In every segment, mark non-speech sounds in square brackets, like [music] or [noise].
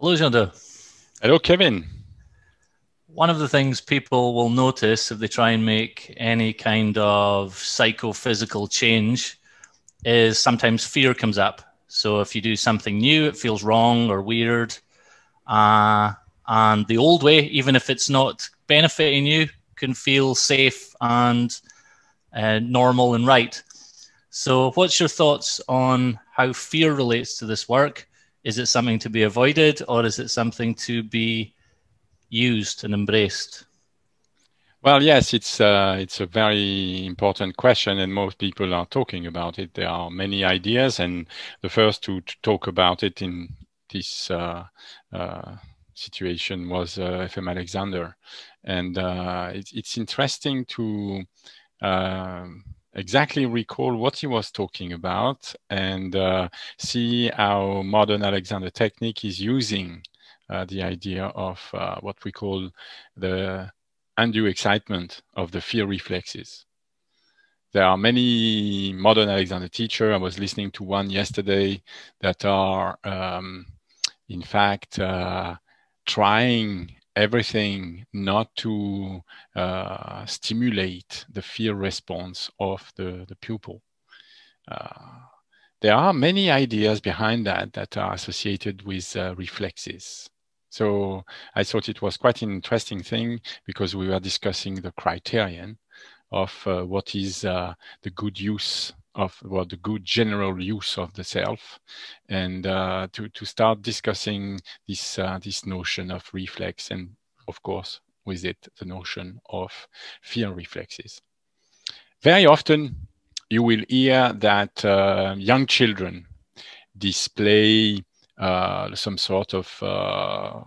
Hello, Jean Hello, Kevin. One of the things people will notice if they try and make any kind of psychophysical change is sometimes fear comes up. So if you do something new, it feels wrong or weird. Uh, and the old way, even if it's not benefiting you, can feel safe and uh, normal and right. So, what's your thoughts on how fear relates to this work? Is it something to be avoided or is it something to be used and embraced? Well, yes, it's uh, it's a very important question, and most people are talking about it. There are many ideas, and the first to, to talk about it in this uh, uh, situation was uh, FM Alexander, and uh, it, it's interesting to um, exactly recall what he was talking about and uh, see how modern Alexander technique is using uh, the idea of uh, what we call the undue excitement of the fear reflexes. There are many modern Alexander teachers. I was listening to one yesterday that are, um, in fact, uh, trying everything not to uh, stimulate the fear response of the, the pupil. Uh, there are many ideas behind that that are associated with uh, reflexes. So I thought it was quite an interesting thing because we were discussing the criterion of uh, what is uh, the good use of well, the good general use of the self, and uh, to to start discussing this uh, this notion of reflex, and of course with it the notion of fear reflexes. Very often, you will hear that uh, young children display uh, some sort of uh,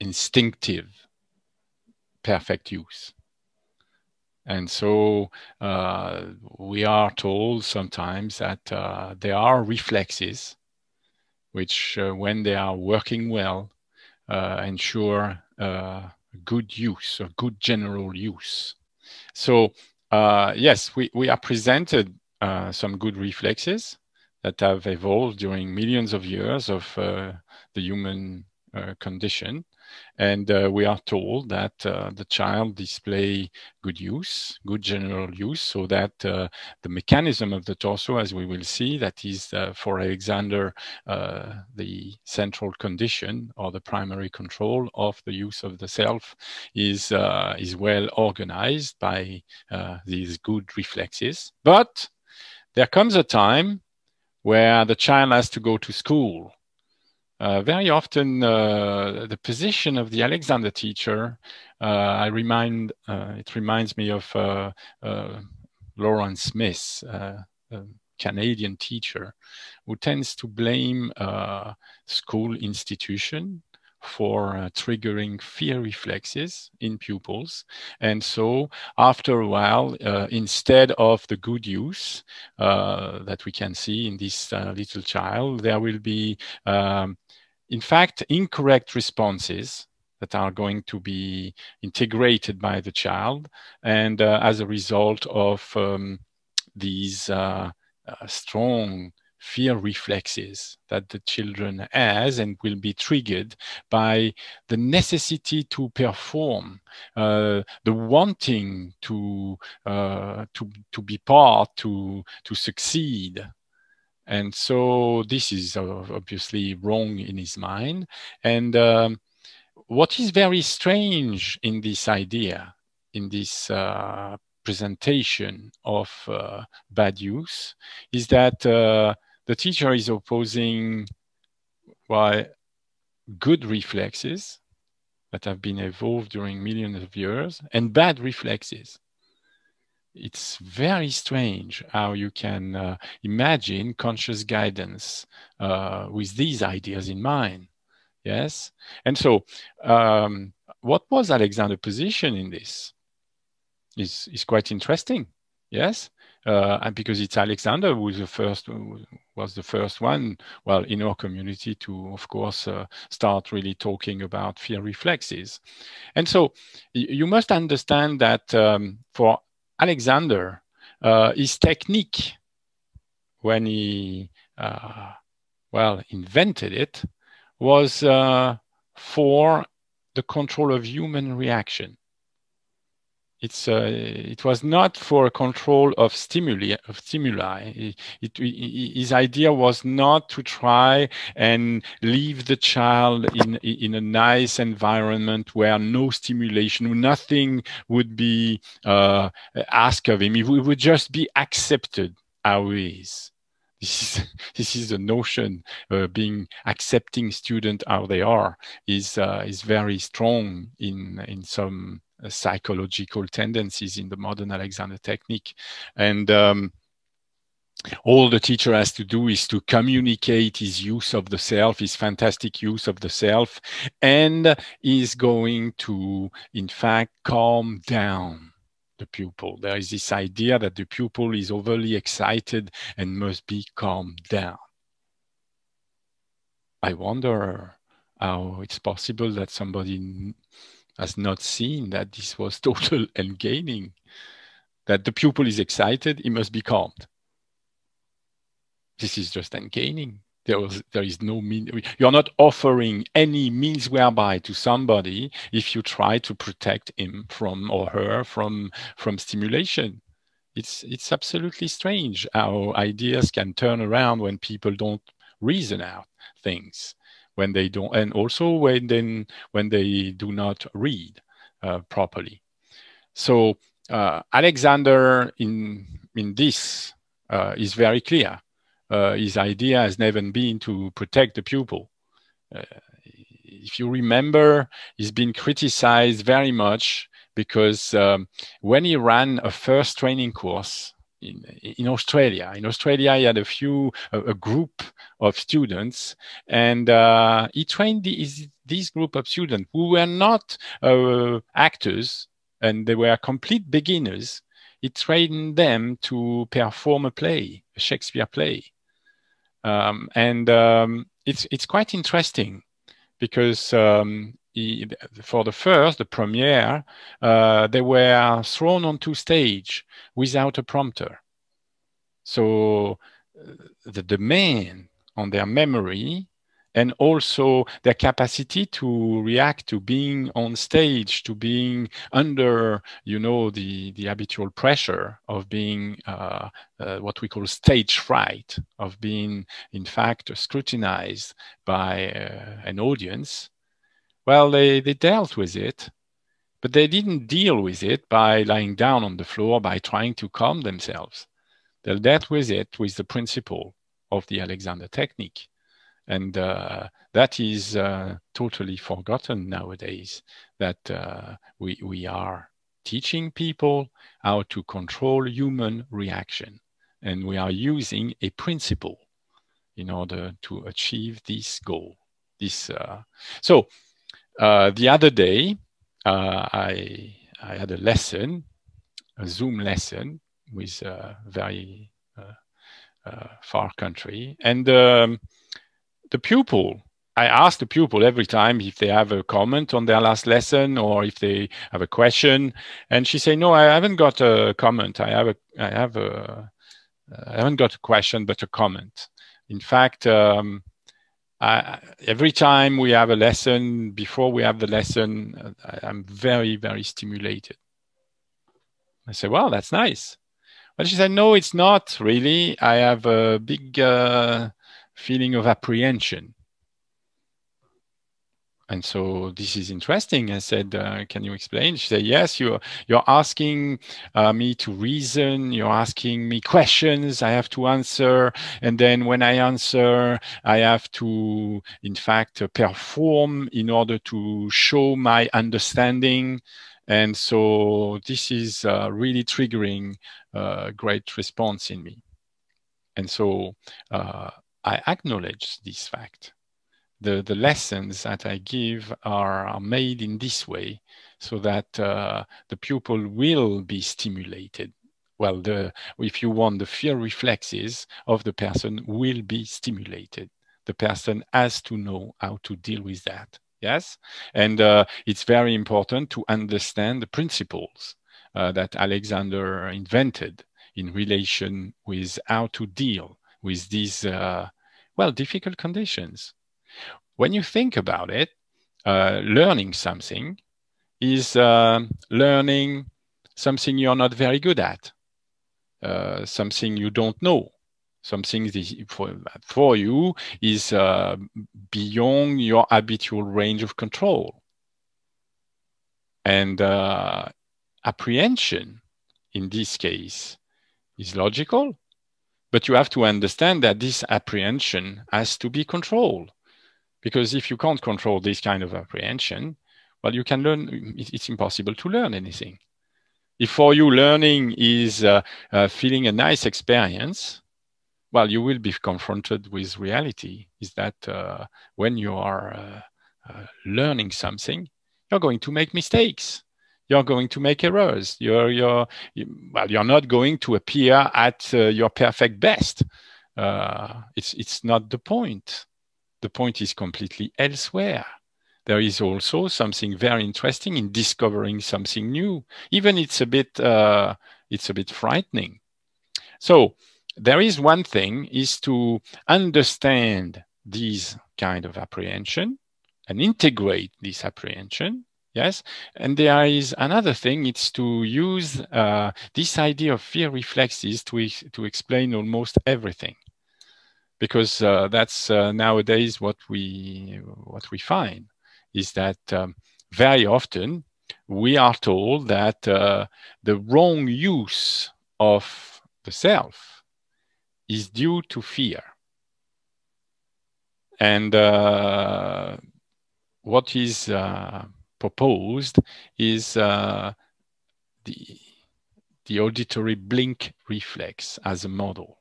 instinctive perfect use and so uh, we are told sometimes that uh, there are reflexes which, uh, when they are working well, uh, ensure uh, good use or good general use. So, uh, yes, we, we are presented some good reflexes that have evolved during millions of years of the human condition. And uh, we are told that uh, the child display good use, good general use, so that uh, the mechanism of the torso, as we will see, that is uh, for Alexander uh, the central condition or the primary control of the use of the self, is uh, is well organized by these good reflexes. But there comes a time where the child has to go to school uh, very often, uh, the position of the Alexander teacher, uh, I remind, uh, it reminds me of uh, Lawrence Smith, a Canadian teacher, who tends to blame school institution for uh, triggering fear reflexes in pupils. And so after a while, uh, instead of the good use uh, that we can see in this little child, there will be um, in fact, incorrect responses that are going to be integrated by the child. And uh, as a result of um, these uh, uh, strong fear reflexes that the children has and will be triggered by the necessity to perform, uh, the wanting to, uh, to, to be part, to, to succeed, and so this is obviously wrong in his mind. And um, what is very strange in this idea, in this uh, presentation of uh, bad use, is that uh, the teacher is opposing why good reflexes that have been evolved during millions of years and bad reflexes it's very strange how you can uh, imagine conscious guidance uh, with these ideas in mind. Yes. And so, um, what was Alexander's position in this? Is is quite interesting. Yes. Uh, and because it's Alexander who was the first was the first one, well, in our community to, of course, uh, start really talking about fear reflexes. And so, you must understand that um, for Alexander, uh, his technique when he, uh, well, invented it was uh, for the control of human reaction. It's uh, it was not for control of stimuli of stimuli. It, it, his idea was not to try and leave the child in in a nice environment where no stimulation, nothing would be uh, asked of him. He would just be accepted how he is this is [laughs] this is the notion uh, being accepting student how they are is uh, is very strong in in some psychological tendencies in the modern Alexander technique and um, all the teacher has to do is to communicate his use of the self, his fantastic use of the self, and is going to, in fact, calm down the pupil. There is this idea that the pupil is overly excited and must be calmed down. I wonder how it's possible that somebody has not seen that this was [laughs] total end-gaining, that the pupil is excited, he must be calmed. This is just end-gaining there, was, there is no mean you're not offering any means whereby to somebody if you try to protect him from or her from from stimulation. It's it's absolutely strange how ideas can turn around when people don't reason out things when they don't and also when then when they do not read uh, properly so uh, alexander in in this uh, is very clear uh, his idea has never been to protect the pupil. Uh, if you remember, he's been criticized very much because um, when he ran a first training course in, in Australia, in Australia, he had a few, a, a group of students, and uh, he trained these, this group of students who were not uh, actors and they were complete beginners. He trained them to perform a play, a Shakespeare play. Um, and um, it's it's quite interesting because um, for the first, the premiere, uh, they were thrown onto stage without a prompter. So uh, the demand on their memory and also their capacity to react to being on stage, to being under, you know, the, the habitual pressure of being uh, uh, what we call stage fright, of being, in fact, scrutinized by uh, an audience. Well, they, they dealt with it, but they didn't deal with it by lying down on the floor, by trying to calm themselves. They dealt with it with the principle of the Alexander technique and uh, that is uh, totally forgotten nowadays that uh, we, we are teaching people how to control human reaction and we are using a principle in order to achieve this goal this uh, so uh, the other day uh, I, I had a lesson a zoom lesson with a very far country and um, the pupil I ask the pupil every time if they have a comment on their last lesson or if they have a question, and she say, "No, I haven't got a comment. I have a, I have a, I haven't got a question, but a comment." In fact, um, I, every time we have a lesson, before we have the lesson, I, am very, very stimulated. I say, "Well, that's nice," but she said, "No, it's not really. I have a big." Uh, feeling of apprehension. And so this is interesting. I said, uh, "Can you explain?" She said, "Yes. You're you're asking uh, me to reason. You're asking me questions. I have to answer, and then when I answer, I have to, in fact, uh, perform in order to show my understanding." And so this is uh, really triggering a uh, great response in me. And so uh, I acknowledge this fact. The, the lessons that I give are, are made in this way so that uh, the pupil will be stimulated. Well, the, if you want, the fear reflexes of the person will be stimulated. The person has to know how to deal with that. Yes. And uh, it's very important to understand the principles uh, that Alexander invented in relation with how to deal with these uh, well, difficult conditions. When you think about it, uh, learning something is uh, learning something you're not very good at, uh, something you don't know, something for, for you is uh, beyond your habitual range of control. And uh, apprehension in this case is logical, but you have to understand that this apprehension has to be controlled. Because if you can't control this kind of apprehension, well, you can learn, it's impossible to learn anything. If for you learning is uh, uh, feeling a nice experience, well, you will be confronted with reality. Is that uh, when you are uh, uh, learning something, you're going to make mistakes. You're going to make errors. You're, you're, you, well, you're not going to appear at uh, your perfect best. it's, it's not the point. The point is completely elsewhere. There is also something very interesting in discovering something new even it's a bit uh, it's a bit frightening. So there is one thing is to understand these kind of apprehension and integrate this apprehension yes? And there is another thing it's to use uh, this idea of fear reflexes to, to explain almost everything because uh, that's uh, nowadays what we what we find is that um, very often we are told that uh, the wrong use of the self is due to fear. And uh, what is uh, proposed is uh, the, the auditory blink reflex as a model.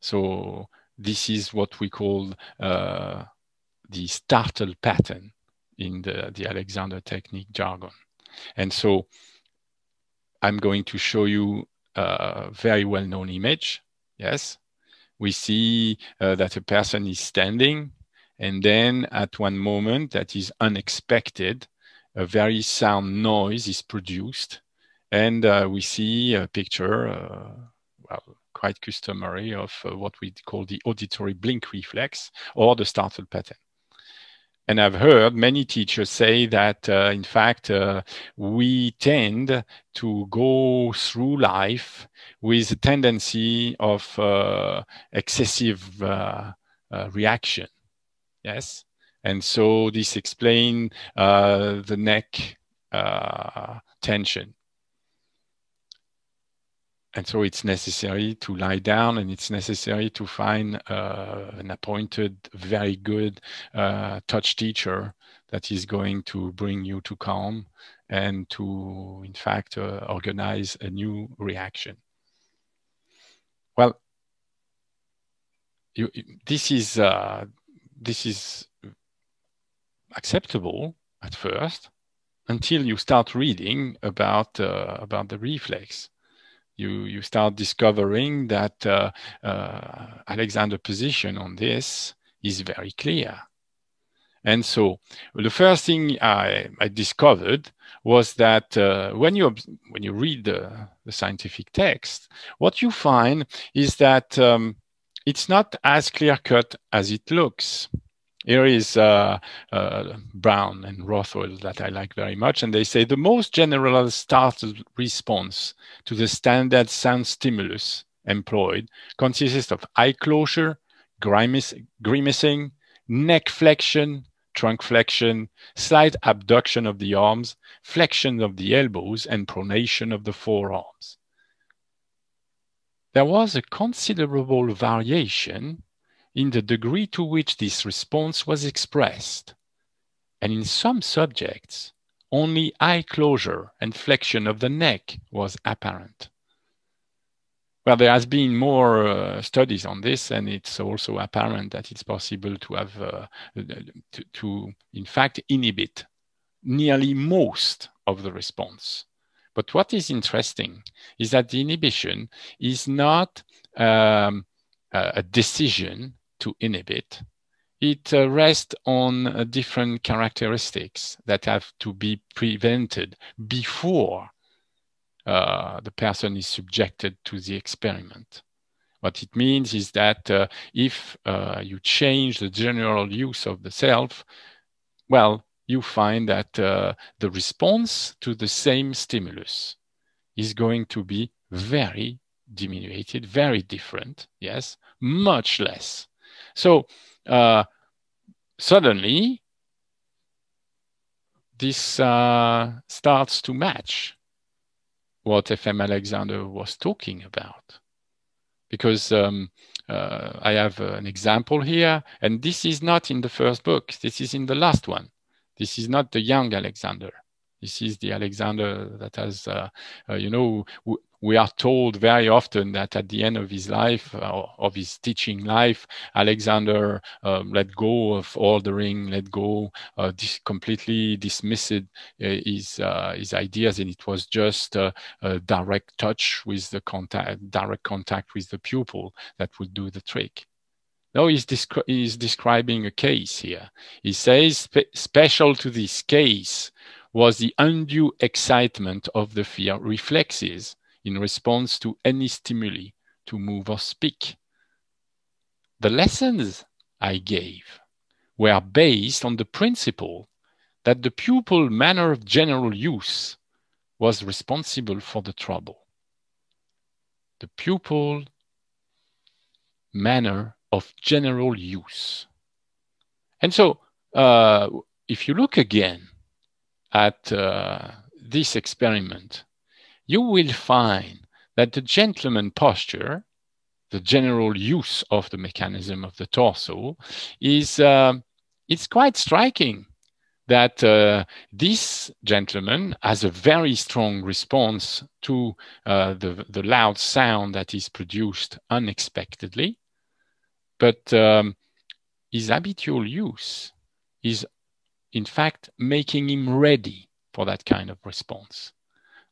So this is what we call uh, the startle pattern in the, the Alexander technique jargon. And so I'm going to show you a very well-known image. Yes, we see uh, that a person is standing and then at one moment that is unexpected, a very sound noise is produced. And uh, we see a picture, uh, well, quite customary of uh, what we call the auditory blink reflex or the startle pattern. And I've heard many teachers say that, uh, in fact, uh, we tend to go through life with a tendency of uh, excessive uh, uh, reaction. Yes. And so this explains the neck tension and so it's necessary to lie down and it's necessary to find uh, an appointed very good uh, touch teacher that is going to bring you to calm and to in fact uh, organize a new reaction. Well you, this is uh, this is acceptable at first until you start reading about uh, about the reflex you you start discovering that uh, uh, Alexander's position on this is very clear. And so the first thing I, I discovered was that uh, when you when you read the, the, scientific text, what you find is that um, it's not as clear cut as it looks. Here is uh, uh, Brown and Rothwell that I like very much. And they say the most general startled response to the standard sound stimulus employed consists of eye closure, grimace, grimacing, neck flexion, trunk flexion, slight abduction of the arms, flexion of the elbows, and pronation of the forearms. There was a considerable variation in the degree to which this response was expressed. And in some subjects, only eye closure and flexion of the neck was apparent. Well, there has been more uh, studies on this, and it's also apparent that it's possible to have, uh, to, to, in fact, inhibit nearly most of the response. But what is interesting is that the inhibition is not um, a decision to inhibit, it uh, rests on uh, different characteristics that have to be prevented before uh, the person is subjected to the experiment. What it means is that uh, if uh, you change the general use of the self, well, you find that uh, the response to the same stimulus is going to be very diminuted, very different, yes, much less. So uh, suddenly, this uh, starts to match what FM Alexander was talking about. Because um, uh, I have an example here, and this is not in the first book, this is in the last one. This is not the young Alexander. This is the Alexander that has, uh, uh, you know, we are told very often that at the end of his life, uh, of his teaching life, Alexander um, let go of ordering, let go, uh, dis completely dismissed uh, his uh, his ideas, and it was just a direct touch with the contact, direct contact with the pupil that would do the trick. No, he's, descri he's describing a case here. He says spe special to this case was the undue excitement of the fear reflexes in response to any stimuli to move or speak. The lessons I gave were based on the principle that the pupil manner of general use was responsible for the trouble. The pupil manner of general use. And so, uh, if you look again at uh, this experiment, you will find that the gentleman posture, the general use of the mechanism of the torso, is uh, it's quite striking that uh, this gentleman has a very strong response to uh, the, the loud sound that is produced unexpectedly. But um, his habitual use is, in fact, making him ready for that kind of response.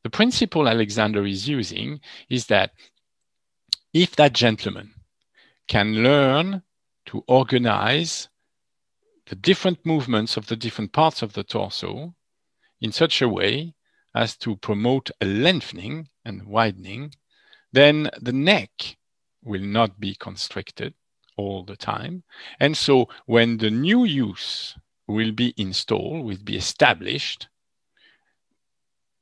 The principle Alexander is using is that if that gentleman can learn to organize the different movements of the different parts of the torso in such a way as to promote a lengthening and widening, then the neck will not be constricted all the time. And so when the new use will be installed, will be established,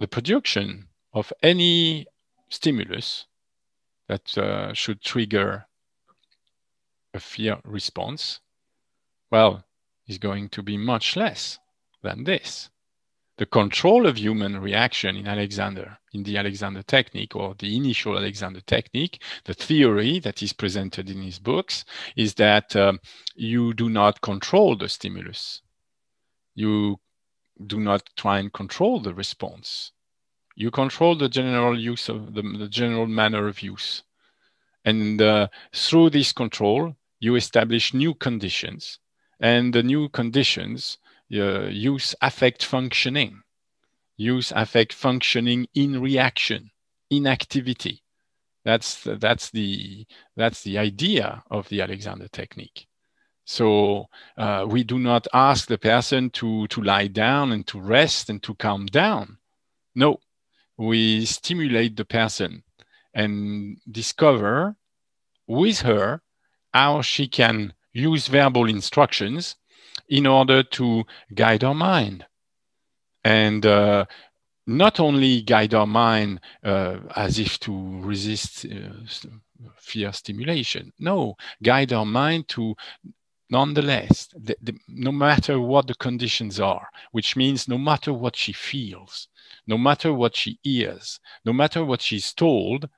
the production of any stimulus that uh, should trigger a fear response, well, is going to be much less than this. The control of human reaction in Alexander, in the Alexander technique or the initial Alexander technique, the theory that is presented in his books is that um, you do not control the stimulus. You do not try and control the response. You control the general use of the, the general manner of use. And uh, through this control, you establish new conditions. And the new conditions uh, use affect functioning, use affect functioning in reaction, in activity. That's the, that's the that's the idea of the Alexander technique. So uh, we do not ask the person to, to lie down and to rest and to calm down. No, we stimulate the person and discover with her how she can use verbal instructions in order to guide our mind. And uh, not only guide our mind uh, as if to resist uh, fear stimulation, no, guide our mind to Nonetheless, the, the, no matter what the conditions are, which means no matter what she feels, no matter what she hears, no matter what she's told,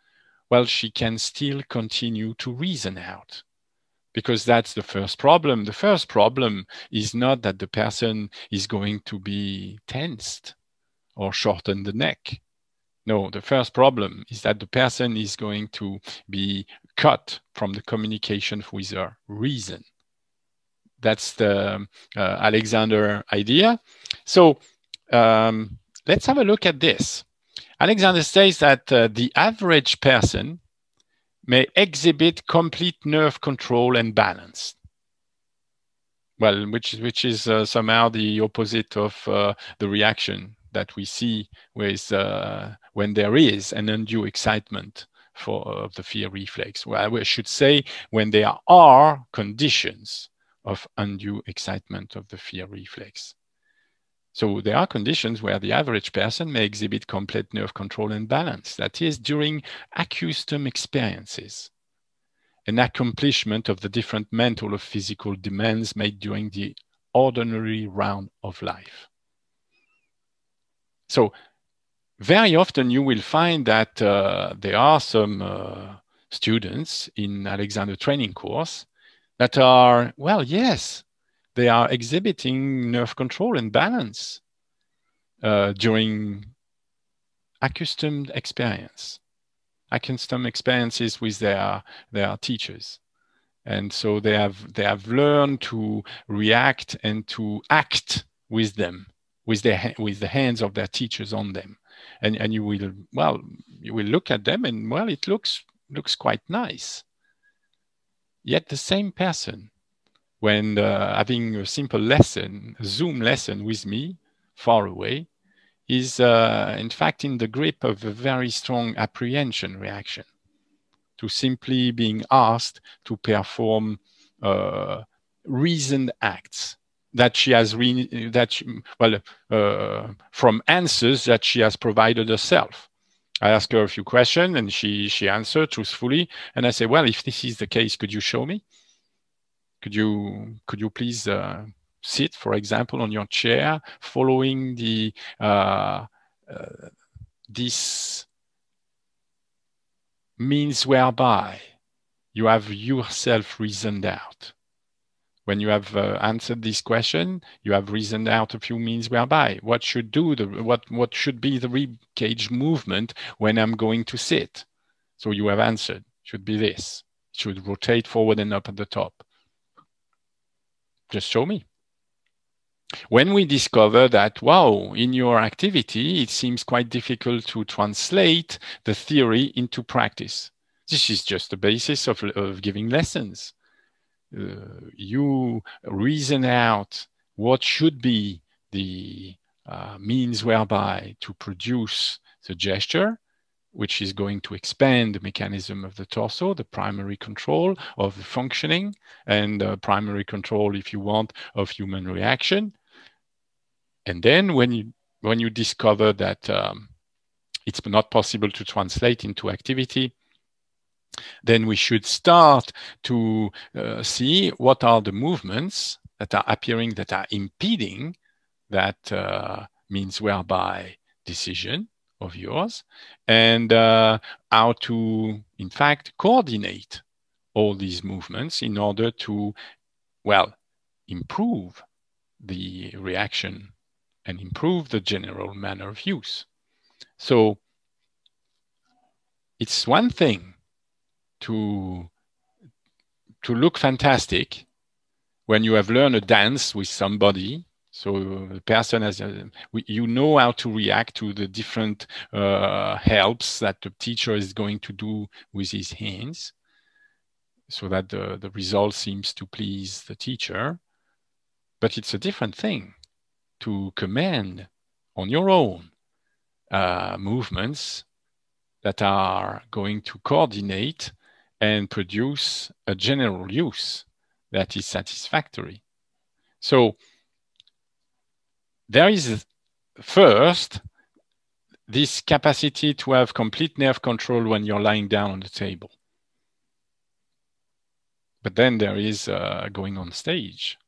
well, she can still continue to reason out. Because that's the first problem. The first problem is not that the person is going to be tensed or shorten the neck. No, the first problem is that the person is going to be cut from the communication with her reason that's the uh, Alexander idea. So um, let's have a look at this. Alexander says that uh, the average person may exhibit complete nerve control and balance. Well, which, which is uh, somehow the opposite of uh, the reaction that we see with, uh, when there is an undue excitement for of the fear reflex. Well, I should say when there are conditions of undue excitement of the fear reflex. So there are conditions where the average person may exhibit complete nerve control and balance. That is during accustomed experiences, an accomplishment of the different mental or physical demands made during the ordinary round of life. So very often you will find that uh, there are some uh, students in Alexander training course that are, well, yes, they are exhibiting nerve control and balance uh, during accustomed experience, accustomed experiences with their their teachers, and so they have they have learned to react and to act with them, with their with the hands of their teachers on them, and and you will well you will look at them and well it looks looks quite nice. Yet the same person when uh, having a simple lesson, a Zoom lesson with me far away, is uh, in fact in the grip of a very strong apprehension reaction to simply being asked to perform uh, reasoned acts that she has re- that she, well uh, from answers that she has provided herself. I ask her a few questions and she she answered truthfully, and I say, well, if this is the case, could you show me? Could you could you please uh, sit, for example, on your chair, following the uh, uh, this means whereby you have yourself reasoned out. When you have uh, answered this question, you have reasoned out a few means whereby what should do the what what should be the rib cage movement when I'm going to sit. So you have answered should be this. Should rotate forward and up at the top just show me. When we discover that, wow, in your activity, it seems quite difficult to translate the theory into practice. This is just the basis of, of giving lessons. Uh, you reason out what should be the uh, means whereby to produce the gesture which is going to expand the mechanism of the torso, the primary control of the functioning, and uh, primary control, if you want, of human reaction. And then when you when you discover that um, it's not possible to translate into activity, then we should start to uh, see what are the movements that are appearing that are impeding that uh, means whereby decision of yours and uh, how to, in fact, coordinate all these movements in order to, well, improve the reaction and improve the general manner of use. So it's one thing to to look fantastic when you have learned a dance with somebody so the person has, uh, you know how to react to the different uh, helps that the teacher is going to do with his hands so that the, the result seems to please the teacher. But it's a different thing to command on your own uh, movements that are going to coordinate and produce a general use that is satisfactory. So there is first this capacity to have complete nerve control when you're lying down on the table. But then there is uh, going on stage.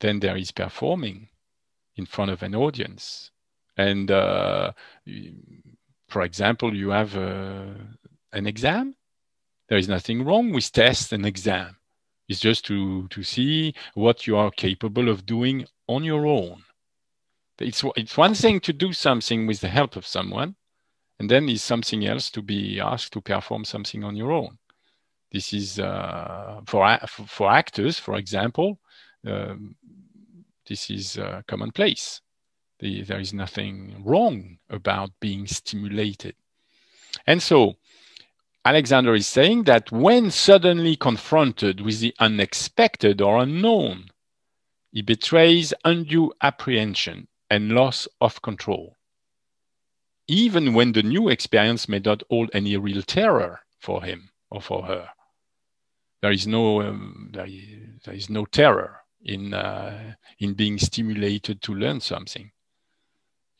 Then there is performing in front of an audience. And uh, for example, you have uh, an exam. There is nothing wrong with test and exam. It's just to, to see what you are capable of doing on your own it's it's one thing to do something with the help of someone, and then it's something else to be asked to perform something on your own. This is uh, for for actors, for example. Um, this is uh, commonplace. The, there is nothing wrong about being stimulated, and so Alexander is saying that when suddenly confronted with the unexpected or unknown, he betrays undue apprehension and loss of control. Even when the new experience may not hold any real terror for him or for her. There is no um, there, is, there is no terror in uh, in being stimulated to learn something.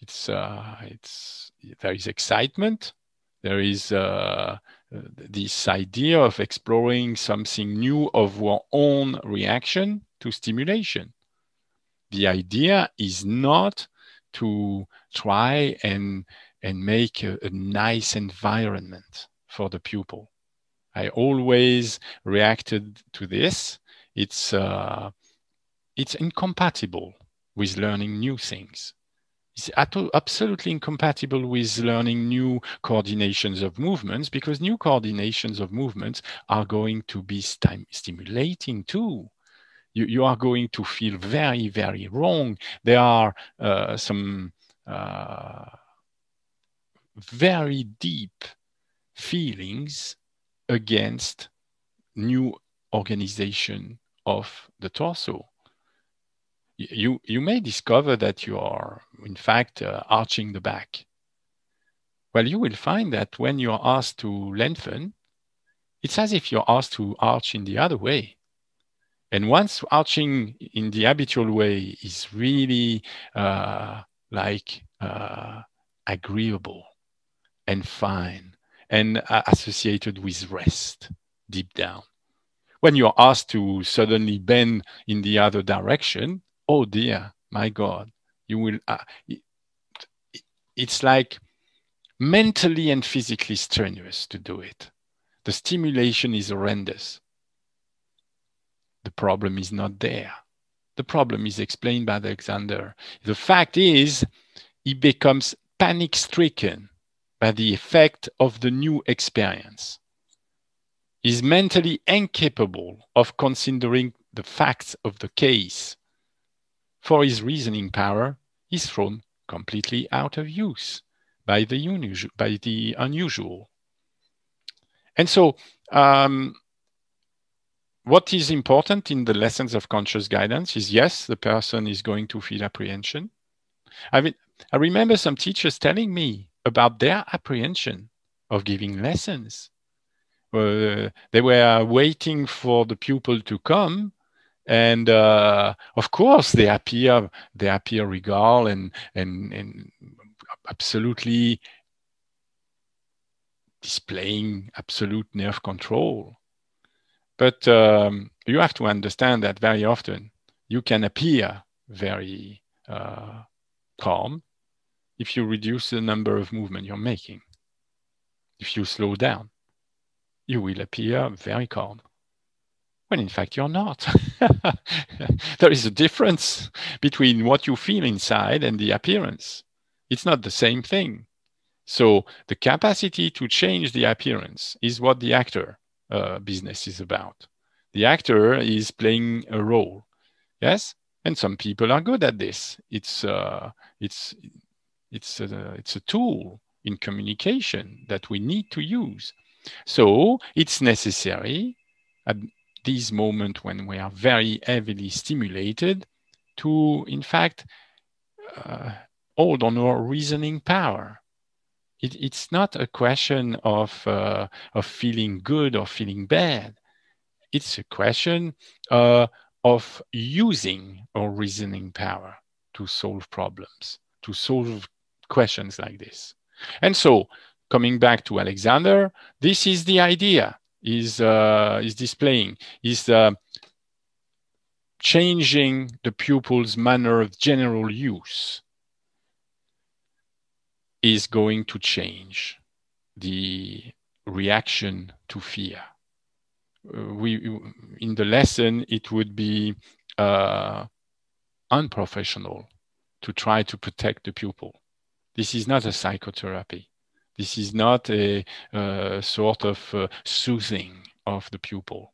It's uh, it's there is excitement. There is uh, this idea of exploring something new of our own reaction to stimulation. The idea is not to try and and make a, a nice environment for the pupil. I always reacted to this. It's uh, it's incompatible with learning new things. It's absolutely incompatible with learning new coordinations of movements because new coordinations of movements are going to be st stimulating too. You, you are going to feel very, very wrong. There are uh, some uh, very deep feelings against new organization of the torso. You, you may discover that you are, in fact, uh, arching the back. Well, you will find that when you're asked to lengthen, it's as if you're asked to arch in the other way. And once arching in the habitual way is really uh, like uh, agreeable and fine and uh, associated with rest deep down. When you're asked to suddenly bend in the other direction, oh dear, my God, you will. Uh, it's like mentally and physically strenuous to do it. The stimulation is horrendous. The problem is not there. The problem is explained by Alexander. The fact is, he becomes panic stricken by the effect of the new experience. Is mentally incapable of considering the facts of the case. For his reasoning power is thrown completely out of use by the, unusual, by the unusual. And so, um, what is important in the lessons of conscious guidance is yes, the person is going to feel apprehension. I mean, I remember some teachers telling me about their apprehension of giving lessons. Uh, they were waiting for the pupil to come, and uh, of course they appear they appear regal and and and absolutely displaying absolute nerve control. But um, you have to understand that very often you can appear very uh, calm if you reduce the number of movement you're making. If you slow down, you will appear very calm. When in fact you're not. [laughs] there is a difference between what you feel inside and the appearance. It's not the same thing. So the capacity to change the appearance is what the actor uh, business is about. The actor is playing a role. Yes, and some people are good at this. It's uh, it's it's a, it's a tool in communication that we need to use. So it's necessary at this moment when we are very heavily stimulated to, in fact, uh, hold on our reasoning power. It, it's not a question of, uh, of feeling good or feeling bad. It's a question uh, of using our reasoning power to solve problems, to solve questions like this. And so coming back to Alexander, this is the idea is uh, is displaying is uh, changing the pupil's manner of general use is going to change the reaction to fear. Uh, we in the lesson it would be uh, unprofessional to try to protect the pupil this is not a psychotherapy. This is not a uh, sort of uh, soothing of the pupil.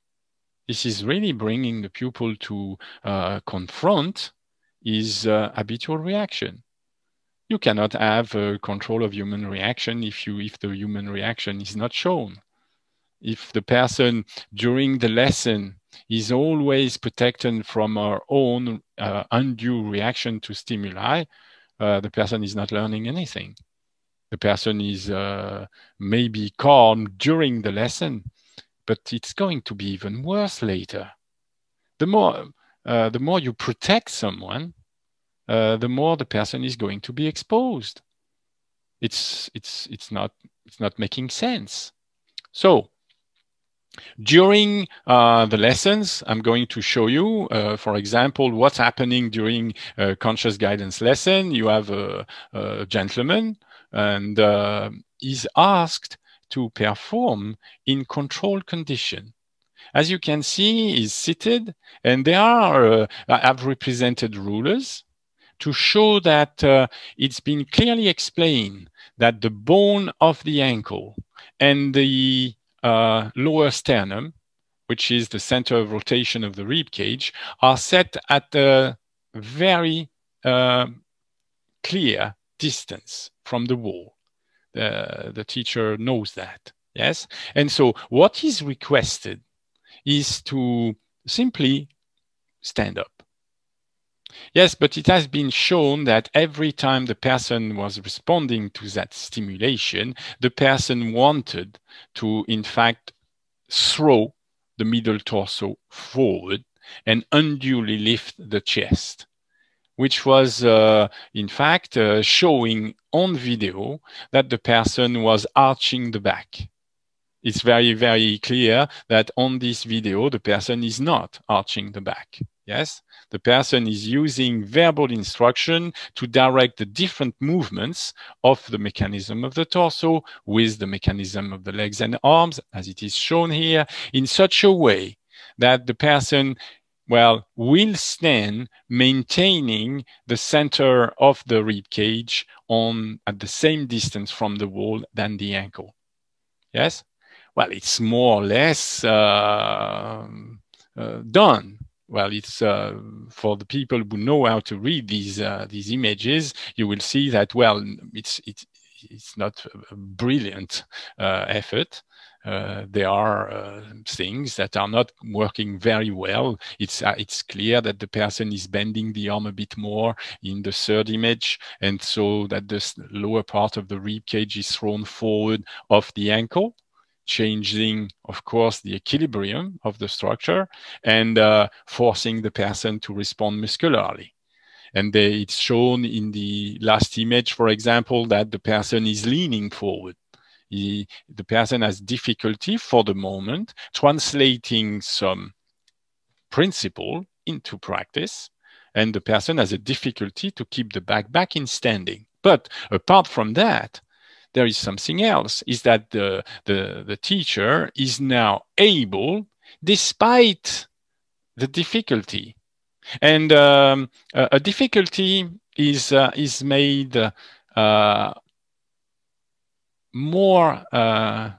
This is really bringing the pupil to uh, confront his uh, habitual reaction. You cannot have control of human reaction if you if the human reaction is not shown. If the person during the lesson is always protected from our own uh, undue reaction to stimuli, uh, the person is not learning anything. The person is uh, maybe calm during the lesson, but it's going to be even worse later. The more, uh, the more you protect someone, uh, the more the person is going to be exposed. It's, it's, it's, not, it's not making sense. So during uh, the lessons, I'm going to show you, uh, for example, what's happening during a conscious guidance lesson. You have a, a gentleman and uh, is asked to perform in controlled condition. As you can see, he's seated and there are, uh, I've represented rulers to show that uh, it's been clearly explained that the bone of the ankle and the uh, lower sternum, which is the center of rotation of the rib cage, are set at a very uh, clear distance from the wall. Uh, the teacher knows that. Yes. And so what is requested is to simply stand up. Yes, but it has been shown that every time the person was responding to that stimulation, the person wanted to, in fact, throw the middle torso forward and unduly lift the chest, which was, uh, in fact, uh, showing on video that the person was arching the back. It's very, very clear that on this video, the person is not arching the back. Yes, the person is using verbal instruction to direct the different movements of the mechanism of the torso with the mechanism of the legs and arms, as it is shown here, in such a way that the person well, will stand maintaining the center of the rib cage on at the same distance from the wall than the ankle. Yes? Well, it's more or less uh, uh, done well, it's uh, for the people who know how to read these uh, these images. You will see that well, it's it's it's not a brilliant uh, effort. Uh, there are uh, things that are not working very well. It's uh, it's clear that the person is bending the arm a bit more in the third image, and so that the lower part of the rib cage is thrown forward off the ankle changing, of course, the equilibrium of the structure and uh, forcing the person to respond muscularly. And they, it's shown in the last image, for example, that the person is leaning forward. He, the person has difficulty for the moment translating some principle into practice, and the person has a difficulty to keep the back back in standing. But apart from that, there is something else is that the, the, the teacher is now able, despite the difficulty, and um, a, a, difficulty is, uh, is made uh, more uh,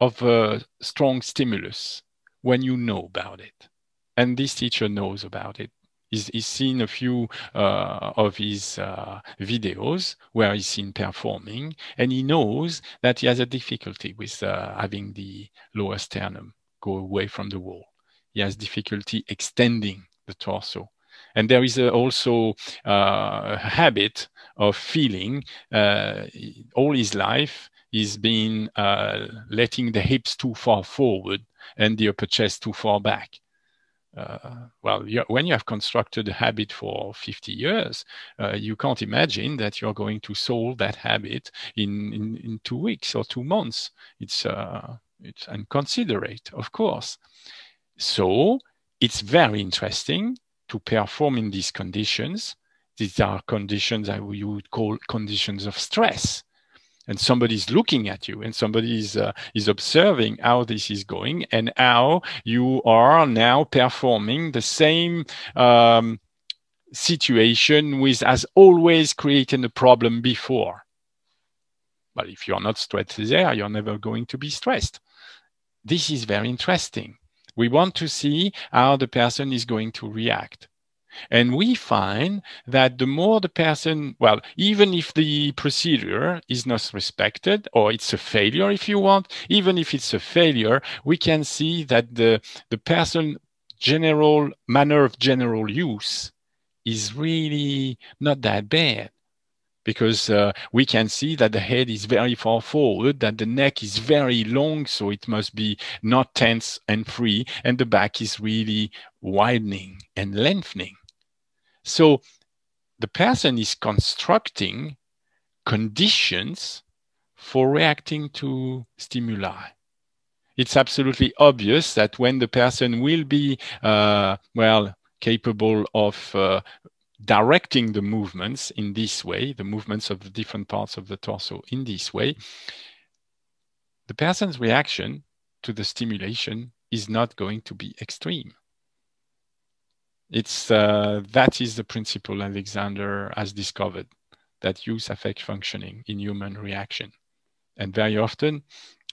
of a strong stimulus when you know about it. And this teacher knows about it he's, he's seen a few uh, of his uh, videos where he's seen performing, and he knows that he has a difficulty with uh, having the lower sternum go away from the wall. He has difficulty extending the torso. And there is a, also uh, a habit of feeling uh, all his life he's been uh, letting the hips too far forward and the upper chest too far back uh, well, you, when you have constructed a habit for 50 years, uh, you can't imagine that you're going to solve that habit in, in, in two weeks or two months. It's, uh, it's inconsiderate, of course. So it's very interesting to perform in these conditions. These are conditions I would call conditions of stress. And somebody is looking at you and somebody is uh, is observing how this is going and how you are now performing the same um, situation with has always created a problem before. But if you're not stressed there you're never going to be stressed. This is very interesting we want to see how the person is going to react and we find that the more the person, well, even if the procedure is not respected or it's a failure, if you want, even if it's a failure, we can see that the, the person general manner of general use is really not that bad. Because uh, we can see that the head is very far forward, that the neck is very long, so it must be not tense and free, and the back is really widening and lengthening. So the person is constructing conditions for reacting to stimuli. It's absolutely obvious that when the person will be, uh, well, capable of uh, directing the movements in this way, the movements of the different parts of the torso in this way, the person's reaction to the stimulation is not going to be extreme. It's uh, that is the principle Alexander has discovered that use affect functioning in human reaction. And very often,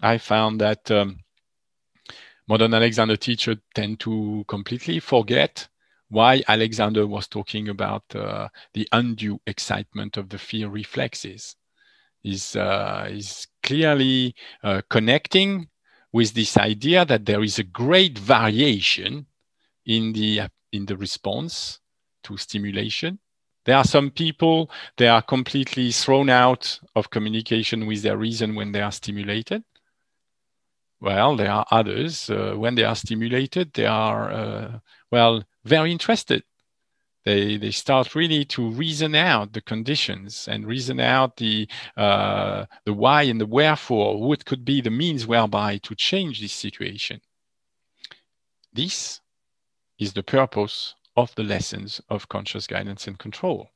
I found that um, modern Alexander teachers tend to completely forget why Alexander was talking about uh, the undue excitement of the fear reflexes. Is uh, is clearly uh, connecting with this idea that there is a great variation in the in the response to stimulation. There are some people they are completely thrown out of communication with their reason when they are stimulated. Well, there are others uh, when they are stimulated, they are uh, well very interested. They, they start really to reason out the conditions and reason out the, uh, the why and the wherefore, what could be the means whereby to change this situation. This is the purpose of the lessons of conscious guidance and control.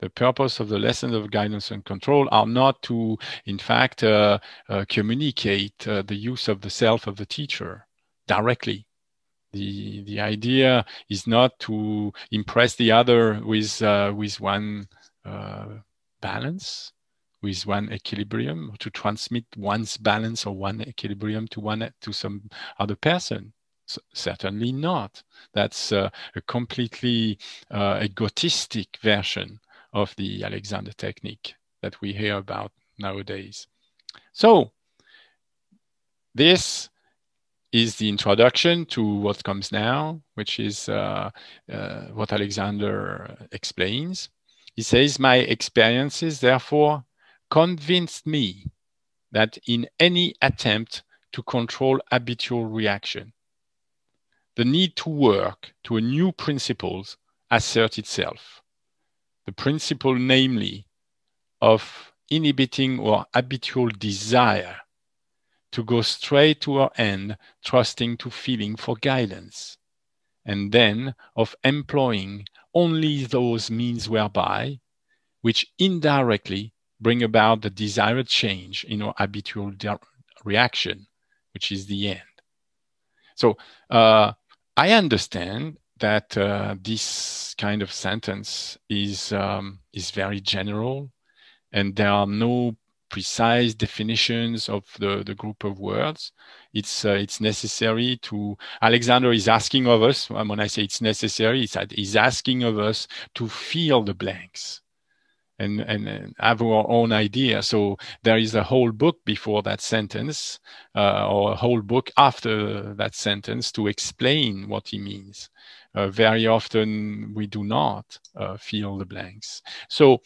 The purpose of the lessons of guidance and control are not to, in fact, uh, uh, communicate uh, the use of the self of the teacher directly the the idea is not to impress the other with uh, with one uh, balance with one equilibrium to transmit one's balance or one equilibrium to one to some other person. So certainly not. That's uh, a completely uh, egotistic version of the alexander technique that we hear about nowadays. So this is the introduction to what comes now, which is uh, uh, what Alexander explains. He says, My experiences, therefore, convinced me that in any attempt to control habitual reaction, the need to work to a new principles assert itself. The principle, namely, of inhibiting our habitual desire to go straight to our end, trusting to feeling for guidance, and then of employing only those means whereby, which indirectly bring about the desired change in our habitual reaction, which is the end. So uh, I understand that uh, this kind of sentence is um, is very general, and there are no precise definitions of the, the group of words. It's, uh, it's necessary to, Alexander is asking of us, when I say it's necessary, it's he's asking of us to fill the blanks and, and, and have our own idea. So there is a whole book before that sentence uh, or a whole book after that sentence to explain what he means. Uh, very often we do not uh, fill the blanks. So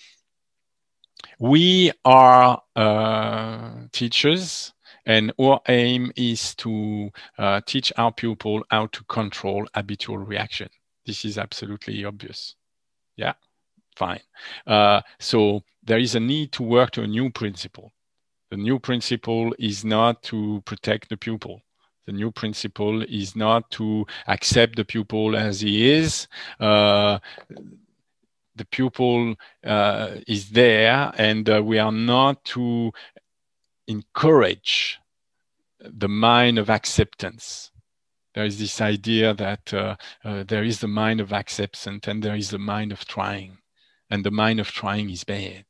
we are uh, teachers and our aim is to uh, teach our pupil how to control habitual reaction. This is absolutely obvious. Yeah, fine. Uh, so there is a need to work to a new principle. The new principle is not to protect the pupil. The new principle is not to accept the pupil as he is. Uh, the pupil uh, is there and uh, we are not to encourage the mind of acceptance. There is this idea that uh, uh, there is the mind of acceptance and there is the mind of trying and the mind of trying is bad.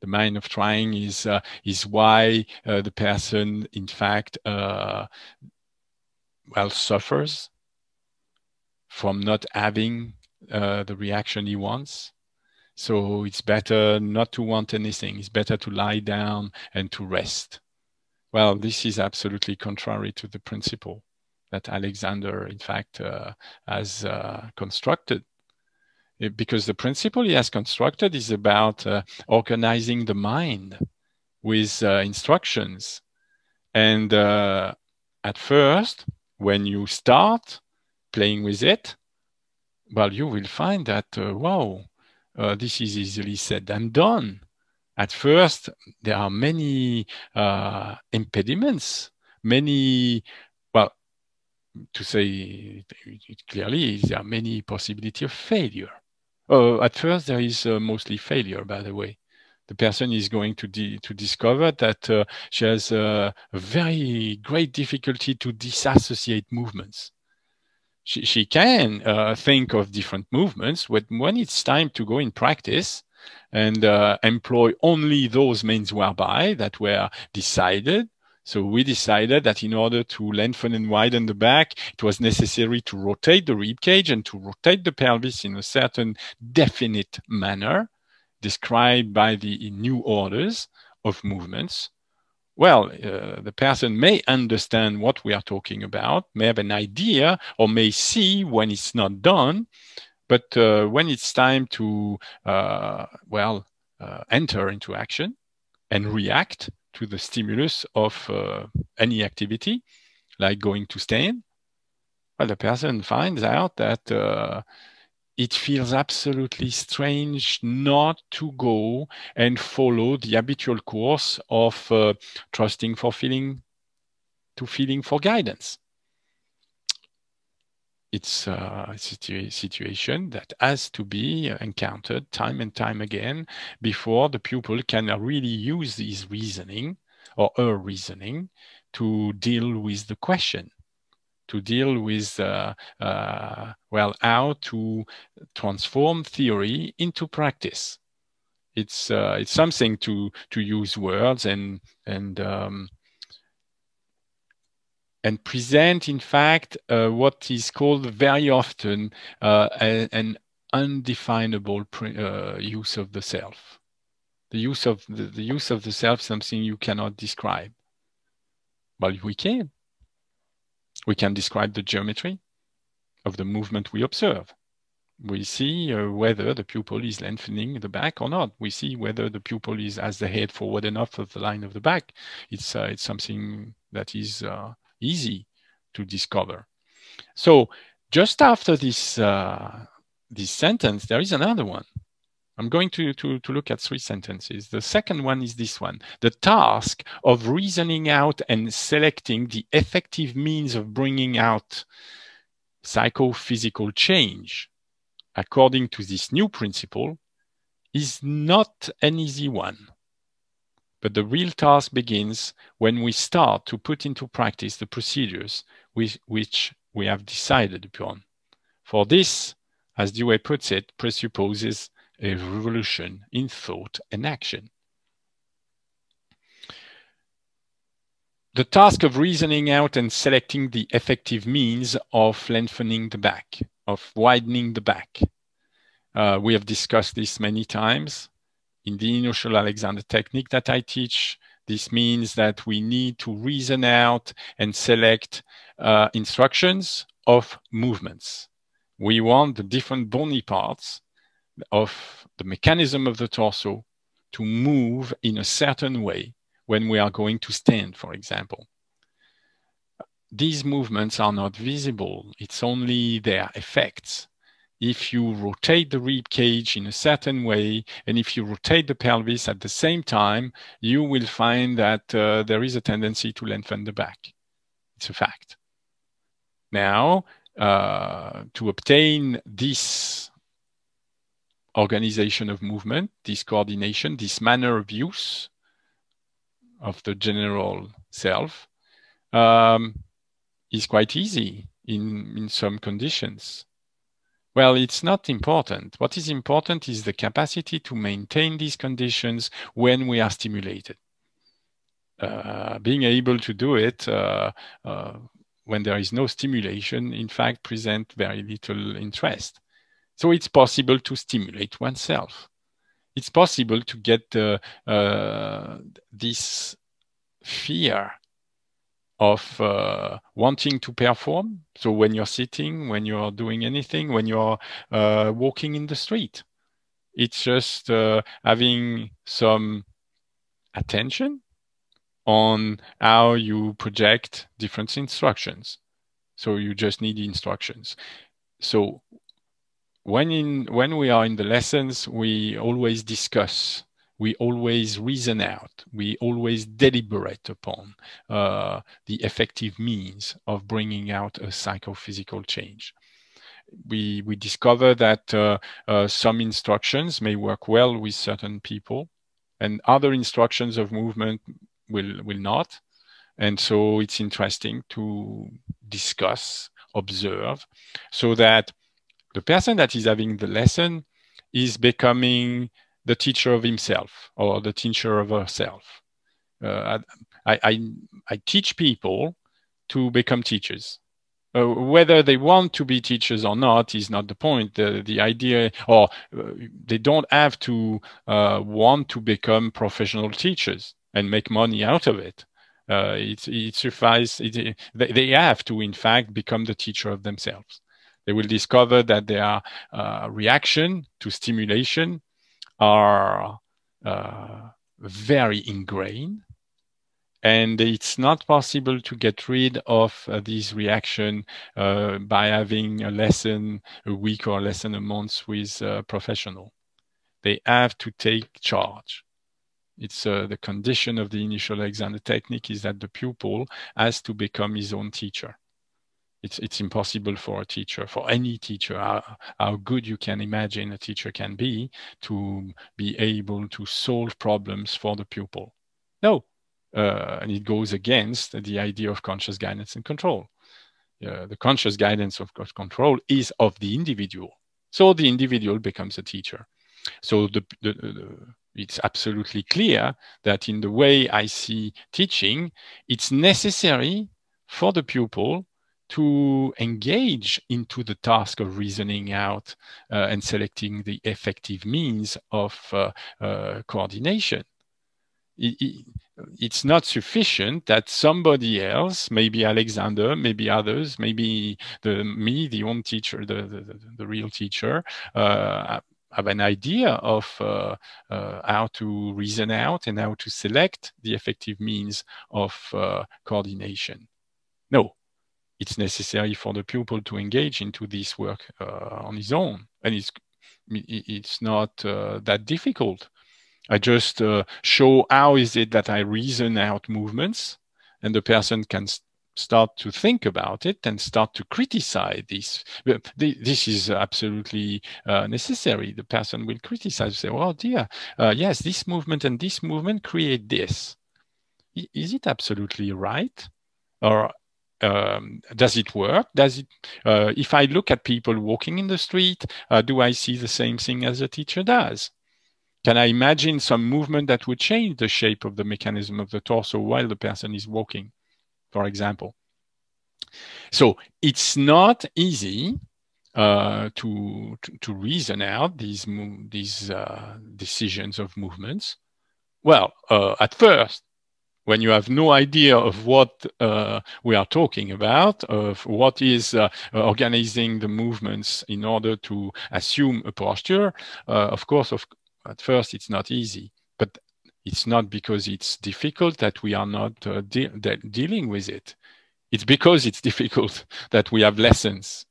The mind of trying is uh, is why uh, the person in fact well suffers from not having the reaction he wants so it's better not to want anything. It's better to lie down and to rest. Well, this is absolutely contrary to the principle that Alexander, in fact, uh, has uh, constructed. because the principle he has constructed is about uh, organizing the mind with uh, instructions. And uh, at first, when you start playing with it, well, you will find that, uh, wow, uh, this is easily said and done. At first, there are many uh, impediments, many, well, to say it clearly, there are many possibility of failure. Uh, at first, there is uh, mostly failure, by the way. The person is going to to discover that uh, she has a very great difficulty to disassociate movements. She, she can uh, think of different movements, but when it's time to go in practice and uh, employ only those means whereby that were decided, so we decided that in order to lengthen and widen the back, it was necessary to rotate the rib cage and to rotate the pelvis in a certain definite manner described by the new orders of movements. Well, uh, the person may understand what we are talking about, may have an idea, or may see when it's not done. But uh, when it's time to, uh, well, uh, enter into action and react, to the stimulus of uh, any activity, like going to stand, well, the person finds out that uh, it feels absolutely strange not to go and follow the habitual course of uh, trusting for feeling to feeling for guidance. It's a situ situation that has to be encountered time and time again before the pupil can really use his reasoning or her reasoning to deal with the question to deal with uh, uh, well how to transform theory into practice it's uh, it's something to to use words and and um, and present, in fact, uh, what is called very often uh, an undefinable uh, use of the self. The use of the, the use of the self, something you cannot describe. Well, we can. We can describe the geometry of the movement we observe. We see uh, whether the pupil is lengthening the back or not. We see whether the pupil is has the head forward enough of the line of the back. It's uh, it's something that is uh, easy to discover. So just after this, uh, this sentence, there is another one. I'm going to, to, to look at three sentences. The second one is this one. The task of reasoning out and selecting the effective means of bringing out psychophysical change according to this new principle is not an easy one. But the real task begins when we start to put into practice the procedures with, which we have decided upon. For this, as Dewey puts it, presupposes a revolution in thought and action. The task of reasoning out and selecting the effective means of lengthening the back, of widening the back. Uh, we have discussed this many times in the initial Alexander technique that I teach, this means that we need to reason out and select uh, instructions of movements. We want the different bony parts of the mechanism of the torso to move in a certain way when we are going to stand, for example. These movements are not visible. It's only their effects if you rotate the rib cage in a certain way, and if you rotate the pelvis at the same time, you will find that uh, there is a tendency to lengthen the back. It's a fact. Now, uh, to obtain this organization of movement, this coordination, this manner of use of the general self um, is quite easy in, in some conditions. Well, it's not important. What is important is the capacity to maintain these conditions when we are stimulated. Uh, being able to do it uh, uh, when there is no stimulation, in fact, present very little interest. So it's possible to stimulate oneself. It's possible to get uh, this fear of uh, wanting to perform. So when you're sitting, when you're doing anything, when you're uh, walking in the street, it's just uh, having some attention on how you project different instructions. So you just need instructions. So when in when we are in the lessons, we always discuss we always reason out, we always deliberate upon uh, the effective means of bringing out a psychophysical change. We, we discover that uh, uh, some instructions may work well with certain people and other instructions of movement will, will not. And so it's interesting to discuss, observe, so that the person that is having the lesson is becoming the teacher of himself or the teacher of herself. Uh, I, I, I teach people to become teachers. Uh, whether they want to be teachers or not is not the point. The, the idea, or uh, they don't have to uh, want to become professional teachers and make money out of it. Uh, it, it suffices, they have to, in fact, become the teacher of themselves. They will discover that their uh, reaction to stimulation are uh, very ingrained and it's not possible to get rid of uh, this reaction uh, by having a lesson a week or a lesson a month with a professional. They have to take charge. It's uh, the condition of the initial Alexander technique is that the pupil has to become his own teacher it's it's impossible for a teacher for any teacher how, how good you can imagine a teacher can be to be able to solve problems for the pupil. No. Uh, and it goes against the idea of conscious guidance and control. Uh, the conscious guidance of control is of the individual. So the individual becomes a teacher. So the, the, the it's absolutely clear that in the way I see teaching, it's necessary for the pupil to engage into the task of reasoning out uh, and selecting the effective means of uh, uh, coordination. It, it, it's not sufficient that somebody else, maybe Alexander, maybe others, maybe the me, the own teacher, the, the, the real teacher, uh, have an idea of uh, uh, how to reason out and how to select the effective means of uh, coordination. No, it's necessary for the pupil to engage into this work uh, on his own. And it's, it's not uh, that difficult. I just uh, show how is it that I reason out movements and the person can start to think about it and start to criticize this. This is absolutely uh, necessary. The person will criticize, say, "Oh dear, uh, yes, this movement and this movement create this. Is it absolutely right, or um, does it work? Does it? Uh, if I look at people walking in the street, uh, do I see the same thing as the teacher does? Can I imagine some movement that would change the shape of the mechanism of the torso while the person is walking, for example? So it's not easy uh, to, to, to reason out these these uh, decisions of movements. Well, uh, at first, when you have no idea of what uh, we are talking about, of what is uh, organizing the movements in order to assume a posture, uh, of course, of, at first it's not easy, but it's not because it's difficult that we are not uh, de de dealing with it. It's because it's [laughs] difficult that we have lessons.